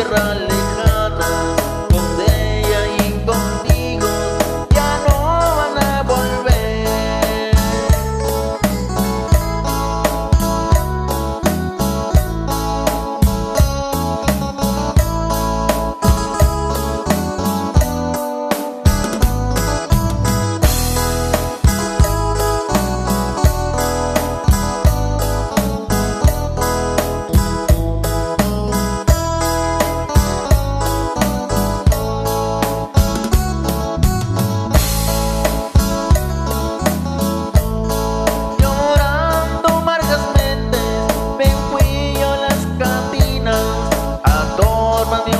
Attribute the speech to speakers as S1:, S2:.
S1: Geraldo mamá